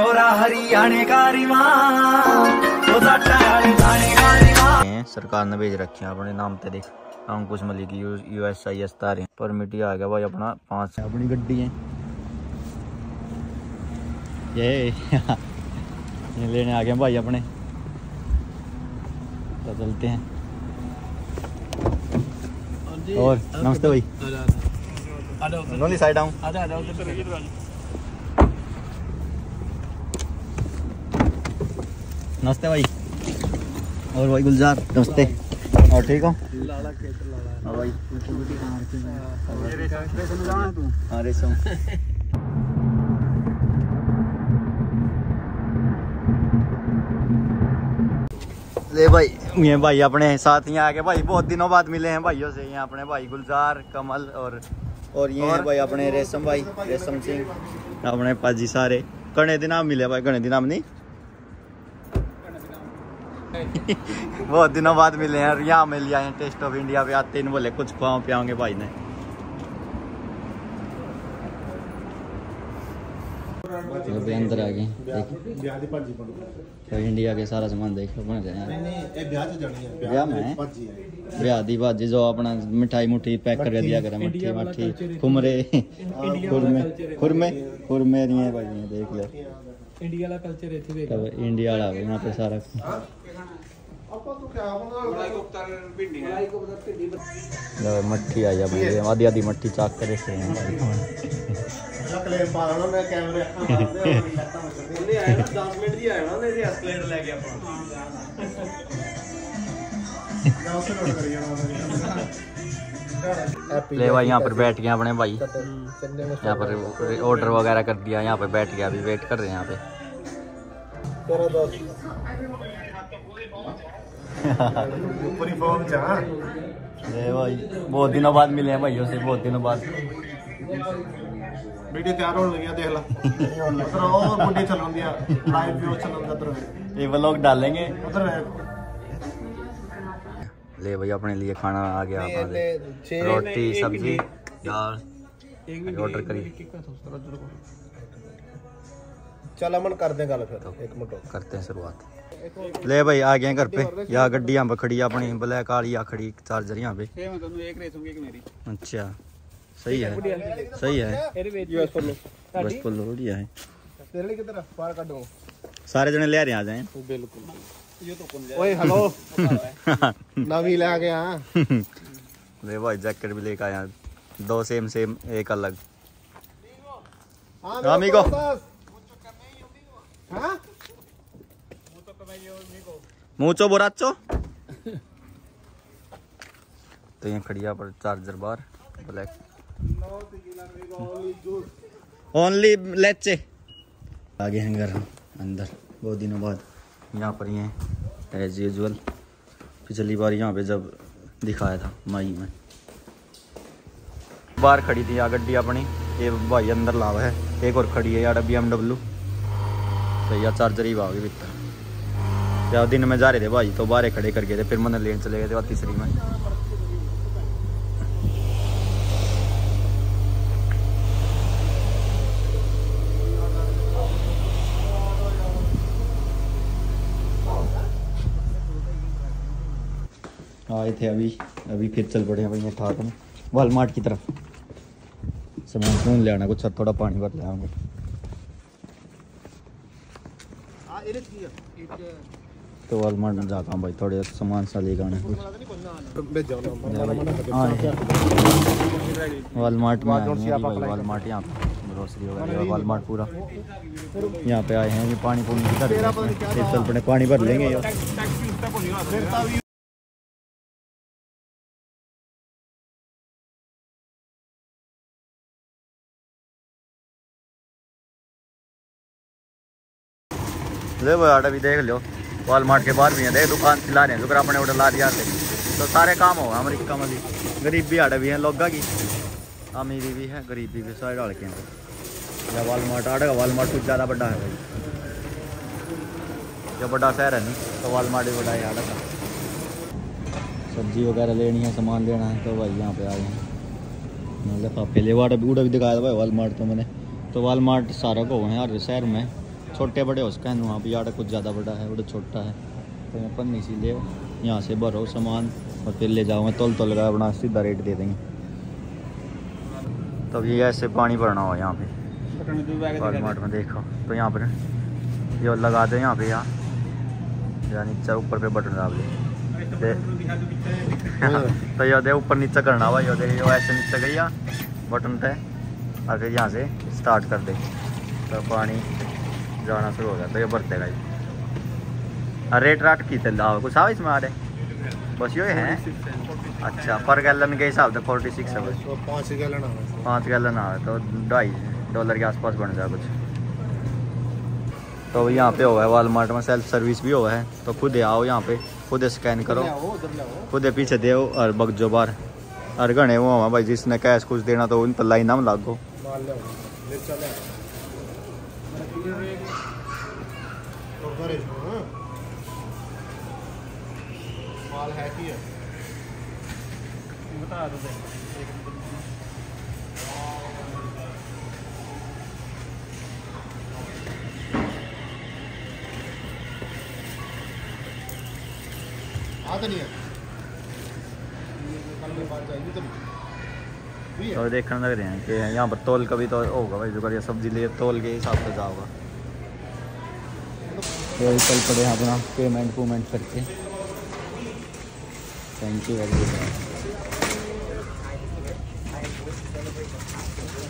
छोरा हरियाणे का तो सरकार ने भेज रखे हैं अपने नाम ते देख। Ankush Malik U U S I S तारे। परमिट ही आ गया भाई अपना पाँच। अपनी गड्डी है। ये ये लेने आ गए भाई अपने। तो चलते हैं। और नमस्ते भाई। साइड आऊँ। नमस्ते भाई। और भाई गुलजार नमस्ते। और ठीक हो? हाँ भाई। हाँ रेशम। ले भाई ये भाई अपने साथ यहाँ आके भाई बहुत दिनों बाद मिले हैं भाइयों से। यहाँ अपने भाई गुलजार कमल और और ये हैं भाई अपने रेशम भाई रेशम सिंह। अपने पाजी सारे। घने दिन आप मिले भाई घने दिन आप नहीं? बहुत दिनों बाद मिले हैं और यहाँ मिल आए हैं टेस्ट ऑफ़ इंडिया पे आते हैं। बोले कुछ खुआओ पियाओगे भाई ने। अंदर आ गए तो इंडिया के सारा सामान देख लो बन गए ब्याह में? ब्याह दी बाजी जो अपना मिठाई मुठी पैक कर दिया करे मट्ठी मट्ठी खुमरे खुरमे खुरमे खुरमे नहीं है भाई देख लो। ਇੰਡੀਆ ਦਾ ਕਲਚਰ ਇੱਥੇ ਦੇਖ तब इंडिया वाला यहाँ पे सारा लो, मट्ठी आई अपनी ये आधी आधी मट्ठी चाक करे से हैं भाई ले भाई यहाँ पर बैठ गए अपने भाई यहाँ पर ऑर्डर वगैरह कर दिया यहाँ पे बैठ गया अभी वेट कर रहे हैं यहाँ पे ले भाई बहुत दिनों बाद मिले हैं भाइयों से बहुत दिनों बाद ਵੀਡੀਓ ਤਿਆਰ ਹੋਣ ਲੱਗੀਆਂ ਦੇਖ ਲਾ ਉਧਰ ਉਹ ਗੁੱਡੀ ਚੱਲਣ ਆ ਲਾਈਵ ਵੀਓ ਚੱਲਣ ਦਾ ਉਧਰ ये व्लॉग डालेंगे ਉਧਰ ले भाई अपने लिए खाना आ गया अपना रोटी सब्ज़ी दाल ऑर्डर करी। चल अमन कर दे गल फिर तो एक मिनट करते हैं शुरुआत। ले भाई आ गए घर पे। या गड्डियाँ यहाँ खड़ी अपनी ब्लैक वाली या खड़ी चार्जर यहाँ पे। मैं तुम एक रेस होंगे एक मेरी। अच्छा सही है। सही है। बस फुल है। तेरे लिए किधर पार कर दो सारे जने ले रहे आ जाए। बिल्कुल। ओए हेलो। नवी आ गया हाँ। ले भाई जैकेट भी लेके आया दो सेम सेम एक अलग। रामी को मुँचो बोराचो। तो ये खड़िया पर चार्जर बार ब्लैक ओनली लेचे आगे हैं घर हम अंदर बहुत दिनों बाद। यहाँ पर ये एज यूजल पिछली बार यहाँ पे जब दिखाया था, मई में। बाहर खड़ी थी यहाँ गड्डी अपनी। ये भाई अंदर लावा है। एक और खड़ी है यार बी एम डब्ल्यू सही है चार्जर ही भाव भी दिन में जा रहे थे भाई तो बाहर खड़े करके थे, फिर मैंने लेन चले गए थे तीसरी में। आए थे अभी अभी फिर चल पड़े हैं भैया ठाक में वालमार्ट की तरफ़ सामान फ़ोन ले आना कुछ और थोड़ा पानी भर ले आऊँगे तो वालमार्ट में जाता हूँ भाई थोड़े सामान सा लेकर आना कुछ वालमार्ट में वालमार्ट यहाँ पे वालमार्ट पूरा यहाँ पे आए हैं ये पानी पुनी चल पड़े पानी भर लेंगे देखो आटा भी देख लो। वॉलमार्ट के बाहर भी है देख दुकान चिल्ला रहे हैं शुक्र अपने होटल ला दिया तो सारे काम हो हमारी कम अभी गरीब भी आटा भी है लोगा की। अमीरी भी है गरीबी भी, सारे डाल के या वालमार्ट आटा का वालमार्ट कुछ ज़्यादा बड़ा है भाई। जो बड़ा शहर है नहीं तो वॉलमार्ट भी बड़ा है आटा का। सब्ज़ी वगैरह लेनी है सामान लेना है तो भाई यहाँ पे आए हैं। मतलब लिफाफे ले वाटा भी उड़ा भी दिखाया था भाई वॉलमार्ट तो मैंने। तो वॉलमार्ट सारा को हैं हर शहर में। छोटे बड़े हो सकें वहाँ पे यार कुछ ज़्यादा बड़ा है बड़ा छोटा है। तो मैं पन्नी सी ले, यहाँ से भरो सामान और फिर ले मैं तोल तोल का अपना सीधा रेट दे देंगे। तो ये ऐसे पानी भरना हो यहाँ पे। वालमार्ट में देखो तो यहाँ पर ये लगा दो यहाँ पे, यहाँ। या नीचे ऊपर पे बटन दाब दे। तो ये दे, ऊपर नीचे करना हुआ ये दे, ये ऐसे नीचे गई बटन पे और फिर यहाँ से स्टार्ट कर दे। तो पानी जाना शुरू हो तो ये भर देगा ये रेट राट की चल रहा कुछ आओ इसमें आ रहे बस ये है? अच्छा पर गैलन के हिसाब से फोर्टी सिक्स है बस। पाँच गैलन आ पाँच गैलन आ तो ढाई डॉलर के आसपास बन जाए कुछ। तो यहाँ पे हुआ है वालमार्ट में सेल्फ सर्विस भी हुआ है तो खुद ही आओ यहाँ पे खुद स्कैन करो। खुद ही पीछे दे और बग जो बार और घने वो भाई जिसने कैश कुछ देना तो उन तो लाइन ना लागो। माल है की है बता दो तो नहीं है। के तो भी देखने लग रहे हैं कि यहाँ पर तोल कभी तो होगा भाई जो करिए सब्ज़ी लिए तोल के हिसाब से जाओगा तो कल पड़े अपना पेमेंट वूमेंट करके। थैंक यू वेरी मच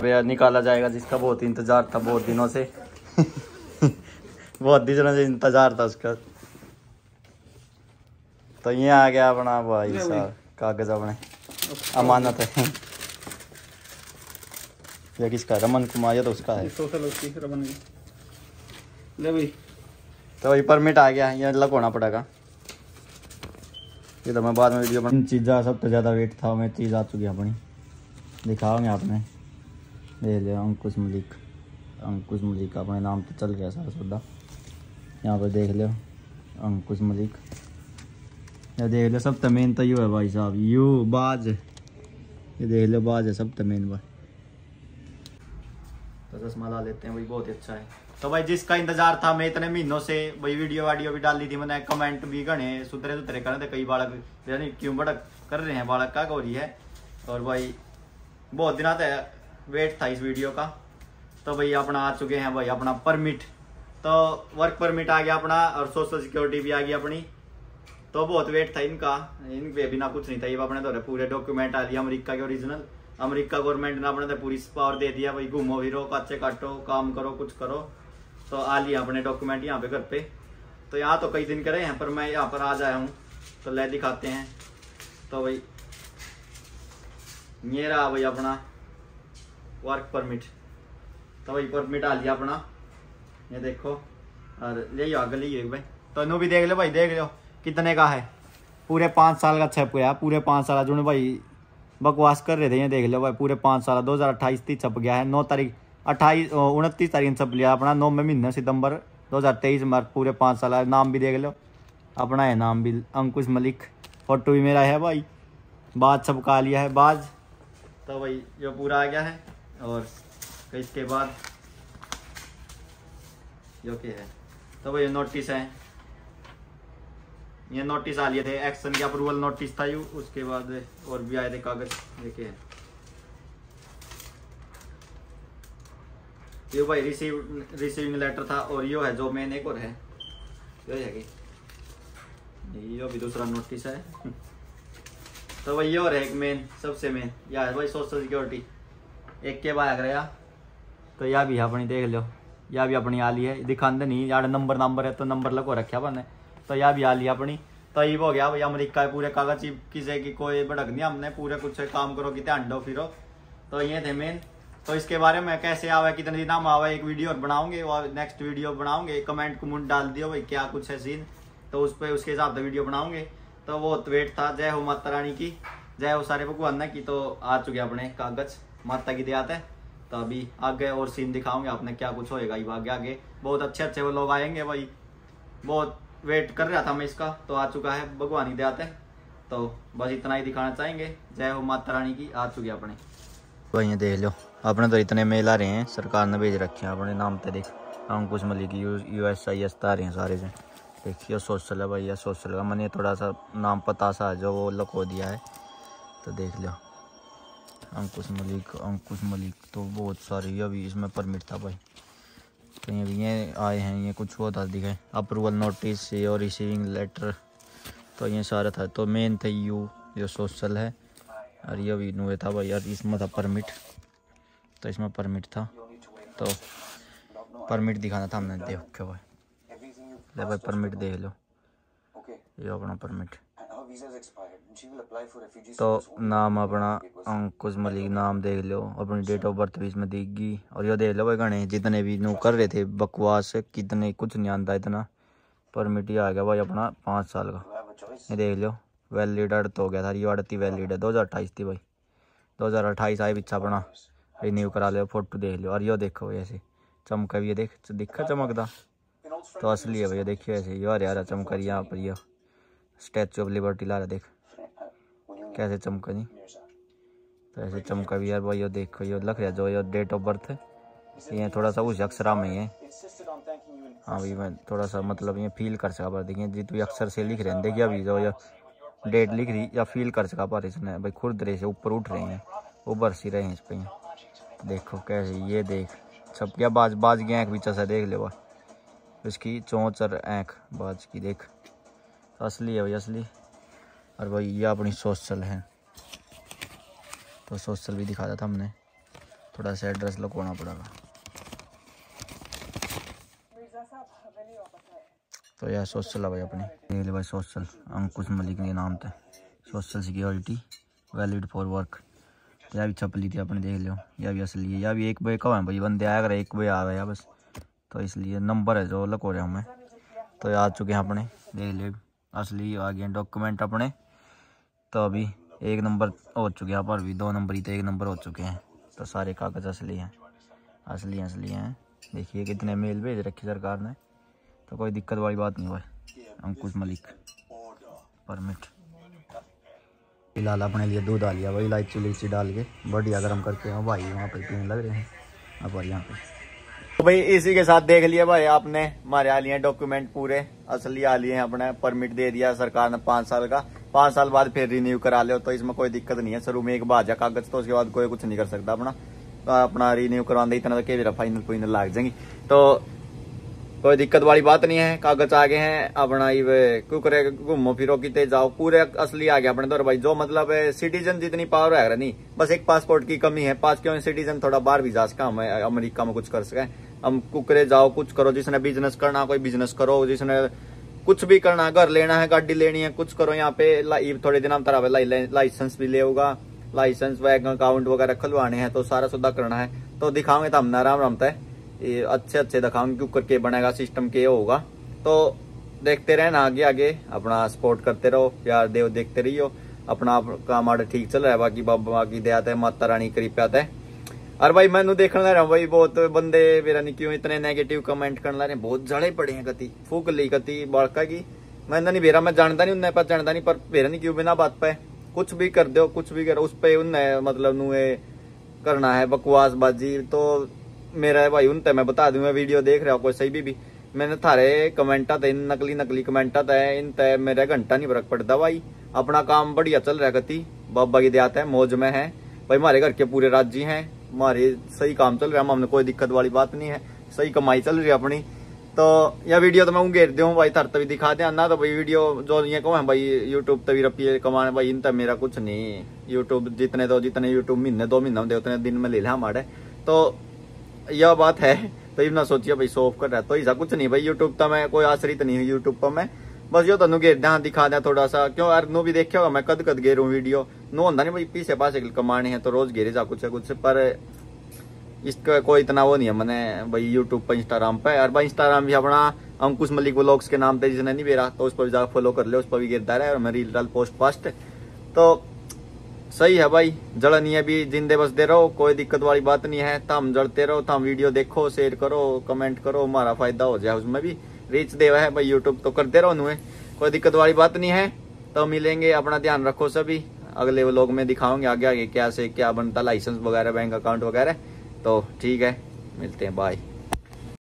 भैया निकाला जाएगा जिसका बहुत इंतज़ार था बहुत दिनों से। बहुत दिनों से इंतज़ार था उसका। तो ये आ गया अपना भाई साहब कागज़ अपने। अमानत है। ये किसका रमन कुमार ये तो उसका है। रमन ले भाई। तो वही परमिट आ गया ये होना पड़ेगा। ये तो मैं बाद में वीडियो बन चीज़ा सबसे ज़्यादा वेट था, मैं चीज़ आ चुकी अपनी। दिखाओगे आपने। ले लिया, अंकुश मलिक। अंकुश मलिक, अपने नाम तो चल गया सारा सौदा। यहाँ पर देख लो अंकुश मलिक। ये देख लो सब तो मेन तो यू है भाई साहब। यू बाज। ये देख लो बाज है सब तो मेन भाई। तो चश्मा ला लेते हैं भाई बहुत ही अच्छा है। तो भाई जिसका इंतज़ार था, मैं इतने महीनों से भाई वीडियो वाडियो भी डाली थी, मैंने कमेंट भी गणे सुधरे सुधरे कर रहे थे, कई बालक यानी क्यों बड़क कर रहे हैं, बालक का गौरी है। और भाई, बहुत दिनों तक वेट था इस वीडियो का। तो भाई अपना आ चुके हैं भाई अपना परमिट तो वर्क परमिट आ गया अपना, और सोशल सिक्योरिटी भी आ गई अपनी। तो बहुत वेट था इनका। इन पे बिना कुछ नहीं था, ये अपने तो पूरे डॉक्यूमेंट आ लिया अमेरिका के ओरिजिनल अमेरिका गवर्नमेंट ने अपने तो पूरी पावर दे दिया भाई घूमो फिरो काचे काटो, काम करो, कुछ करो। तो आ लिया अपने डॉक्यूमेंट यहाँ पे घर पे। तो यहाँ तो कई दिन करे हैं, पर मैं यहाँ पर आ जाया हूँ। तो ले दिखाते हैं। तो भाई ये रहा भाई अपना वर्क परमिट तो भाई परमिट आ लिया अपना। ये देखो, और ले आगे लिए भाई तो इन्हों भी देख लो भाई, देख लो कितने का है। पूरे पाँच साल का छप गया, पूरे पाँच साल जो भाई बकवास कर रहे थे, ये देख लो भाई, पूरे पाँच साल दो हज़ार अट्ठाईस तीस छप गया है, नौ तारीख। अट्ठाईस उनतीस तारीख सब लिया अपना, नौ में महीना, सितंबर दो हज़ार तेईस में पूरे पाँच साल नाम भी देख लो। अपना है नाम भी, अंकुश मलिक। फ़ोटो भी मेरा है भाई। बाज छपका लिया है बाज। तो भाई जो पूरा आ गया है और इसके बाद जो कि है। तो भाई नोटिस है। ये नोटिस आ लिए थे, एक्शन के अप्रूवल नोटिस था यू। उसके बाद और भी आए थे कागज़ देखे हैं ये भाई रिसीव रिसीविंग लेटर था और यो है जो मेन एक और है। यो है कि यो भी दूसरा नोटिस है। तो भाई ये और है एक मेन सबसे मेन या है भाई सोशल सिक्योरिटी एक के बाद गया तो यह भी अपनी देख लो। यह भी अपनी आ ली है। दिखाते नहीं, यार नंबर नंबर है तो नंबर लगो रखा बने तो यह भी आ लिया अपनी। तो ये हो गया भाई, अमरीका पूरे कागज़, किसी की कोई भड़क नहीं हमने पूरे कुछ काम करो कि ध्यान दो फिरो तो ये थे मेन तो इसके बारे में कैसे आवा, कितने दिन आवा, एक वीडियो और बनाऊँगे और नेक्स्ट वीडियो बनाऊँगे। कमेंट कमुंट डाल दियो भाई, क्या कुछ है सीन तो उस पर उसके हिसाब से वीडियो बनाऊँगे। तो वो वेट था, जय हो माता रानी की, जय हो सारे भगवान की तो आ चुके अपने कागज़, माता की दयात है तो अभी आगे और सीन दिखाऊँगे आपने क्या कुछ होएगा, ये आगे आगे। बहुत अच्छे अच्छे वो लोग आएँगे भाई। बहुत वेट कर रहा था मैं इसका तो आ चुका है भगवान की दयात है तो बस इतना ही दिखाना चाहेंगे। जय हो माता रानी की, आ चुके अपने। भाई देख लो। अपने तो इतने मेल आ रहे हैं, सरकार ने भेज रखे हैं अपने नाम पे, देख। Ankush Malik U U S I S तारे हैं सारे से देखिए सोशल है भैया सोशल का मैंने थोड़ा सा नाम पता सा जो वो लखो दिया है। तो देख लो। अंकुश मलिक अंकुश मलिक तो बहुत सारी अभी इसमें परमिट था भाई। कहीं अभी ये आए हैं, ये कुछ होता दिखे अप्रूवल नोटिस और रिसीविंग लेटर तो ये सारा था। तो मेन था यू, जो सोशल है। और ये भी नुए था भाई, यार इसमें था परमिट तो इसमें परमिट था। तो परमिट दिखाना था हमने, देख भाई। ले भाई परमिट देख लो। ये अपना परमिट तो नाम अपना अंकुश मलिक नाम देख लो। अपनी डेट ऑफ़ बर्थ भी इसमें देगी और ये देख लो भाई गणे जितने भी नू कर रहे थे, बकवास, कितने, कुछ नहीं आता इतना। परमिट ही आ गया भाई अपना पाँच साल का। ये देख लो। वैलिड अर्थ हो गया था ये अड़ती वैलिड है, दो हज़ार अट्ठाईस थी भाई। दो हज़ार अट्ठाईस आई पीछा अपना रिन्यू करा लो फ़ोटो देख लो और यो देखो ऐसे, चमका भी ये देख, दिखा चमकदा। तो असली है भैया देखिए ऐसे, यो यार चमका यहाँ पर स्टैचू ऑफ़ लिबर्टी ला रहा देख। कैसे चमका नहीं तो ऐसे चमका भी यार भाई, यो देखो, यो लख रहा जो यो डेट ऑफ़ बर्थ ये थोड़ा सा उस अक्षरा में है हाँ। भाई, मैं थोड़ा सा मतलब ये फील कर सका पर देखिए जितने अक्षर से लिख रहे हैं, देखिए अभी जो ये डेट लिख रही या फील कर सका पर इसने भाई खुद रहे से ऊपर उठ रहे हैं। उबर सी रहे हैं इस पर देखो कैसे ये देख। सब क्या बाज बाज की आँख पीछे से देख ले वह इसकी चौंच और आँख बाज की देख। असली है भाई असली। और भाई ये अपनी सोशल है। तो सोशल भी दिखा था हमने। थोड़ा सा एड्रेस लगवाना पड़ेगा। तो यह सोशल है भाई अपनी। देख ले भाई सोशल, अंकुश मलिक के नाम थे। Social security valid for work तो यह भी छपली थी अपने, देख लो यह भी असली है। यह भी एक बजे कब है भाई? बंदे आया कर, एक बजे आ गया बस। तो इसलिए नंबर है जो लको रहे हमें। तो ये आ चुके हैं अपने, देख ले असली आ गए डॉक्यूमेंट अपने। तो अभी एक नंबर हो चुके हैं, पर भी दो नंबर ही तो एक नंबर हो चुके हैं। तो सारे कागज़ असली हैं। असली असली हैं। देखिए कितने मेल भेज रखे सरकार ने। तो कोई दिक्कत वाली बात नहीं भाई। अंकुश मलिक। परमिट। फ़िलहाल अपने लिए दूध आ लिया भाई इलायची इलायची डाल के बढ़िया गर्म करके हम भाई, वहाँ पे पीने लग रहे हैं? अब और यहाँ पे। तो भाई, इसी के साथ देख लिया भाई आपने। हमारे आ लिए डॉक्यूमेंट पूरे। असली आ लिए अपने। परमिट दे दिया सरकार ने पाँच साल का। पाँच साल बाद फिर रिन्यू करा लो तो इसमें कोई दिक्कत नहीं है। शुरू में एक बाजा कागज़ तो उसके बाद कोई कुछ नहीं कर सकता अपना। अपना रिन्यू करवाते इतना तो के फाइनल फाइनल लाग जाएँगी। तो कोई दिक्कत वाली बात नहीं है, कागज़ आ गए हैं, अपना ये कुकरे घूमो फिरो किते जाओ, पूरे असली आ गया अपने दौर भाई, जो मतलब सिटीजन जितनी पावर है नहीं, बस एक पासपोर्ट की कमी है, पास क्यों सिटीजन थोड़ा बाहर भी जा सका, हम अमरीका में कुछ कर सके। हम कुकरे जाओ, कुछ करो, जिसने बिज़नेस करना, कोई बिज़नेस करो, जिसने कुछ भी करना, घर लेना है, गाड़ी लेनी है, कुछ करो, यहाँ पे थोड़े दिन हम तरह लाइसेंस भी ले होगा। लाइसेंस बैंक अकाउंट वगैरह खुलवाने हैं तो सारा सुधा करना है। तो दिखाओगे तो हमने आराम रमता है अच्छे अच्छे दिखाऊँगे क्यों करके बनेगा सिस्टम के होगा। तो देखते रहे ना आगे आगे, अपना सपोर्ट करते रहो, प्यार देव देखते रहियो, अपना काम आड़े ठीक चल रहा है, बाकी बाबा की दया है माता रानी करीब प्याता है और भाई मैं देखने लग रहा हूँ, भाई, बहुत बंदे, मेरा नहीं क्यों इतने नेगेटिव कमेंट करने लग रहे बहुत जड़े पड़े हैं कति फूक ली कति बड़का की। मैं नहीं भेरा मैं जानता नहीं, उन्हें पर जानता नहीं, पर भेरा नहीं क्यों बिना बात पे, कुछ भी कर दो, कुछ भी करो, उस पर उन्हें मतलब नुए करना है, बकवासबाजी तो मेरा भाई उन मैं बता दूँ मैं वीडियो देख रहा हूँ कोई सही भी, भी मैंने थारे कमेंटा थे नकली नकली कमेंटा थे इन तय मेरा घंटा नहीं फ़र्क पड़ता भाई। अपना काम बढ़िया चल रहा गति बाबा की देता है मौज में है। भाई हमारे घर के पूरे राज्य हैं। हमारे सही काम चल रहा हमने कोई दिक्कत वाली बात नहीं है। सही कमाई चल रही है अपनी। तो यह वीडियो तो मैं घेर दू भाई थर तभी दिखा दे ना तो भाई वीडियो जो ये कहो भाई यूट्यूब तभी रपिए कमाने भाई इन मेरा कुछ नहीं। यूट्यूब जितने तो जितने यूट्यूब महीने दो महीने होते उतने दिन में ले लिया हमारे तो यह बात है। तो इतना सोचिए भाई सोफ कर रहा तो ऐसा कुछ नहीं भाई यूट्यूब तो मैं, कोई आश्रित नहीं हूँ यूट्यूब पर मैं। बस यो तेन घेर ध्यान दिखा दिया थोड़ा सा क्यों? यार, नो भी देखा होगा, मैं कद कद घेरू वीडियो। नो होता नहीं भाई, पीछे पास कमाने हैं तो रोज घेरे जा कुछ कुछ, पर इसका कोई इतना वो नहीं है मैंने भाई यूट्यूब पर इंस्टाग्राम पर। और भाई इंस्टाग्राम भी अपना अंकुश मलिक ब्लॉग्स के नाम पे जिसने नहीं बेरा तो उस पर भी जाकर फॉलो कर ले, उस पर भी गिरता रहा है और मैं रील डाल पोस्ट फास्ट तो सही है भाई जड़ नहीं है भी, जिंदे बसते रहो, कोई दिक्कत वाली बात नहीं है। तम जड़ते रहो तम वीडियो देखो शेयर करो कमेंट करो हमारा फ़ायदा हो जाए उसमें भी। रीच देवा है भाई यूट्यूब तो करते रहो नुए। कोई दिक्कत वाली बात नहीं है तो मिलेंगे, अपना ध्यान रखो सभी। अगले लोग में दिखाओगे आगे आगे क्या से क्या बनता लाइसेंस वगैरह बैंक अकाउंट वगैरह। तो ठीक है, मिलते हैं बाय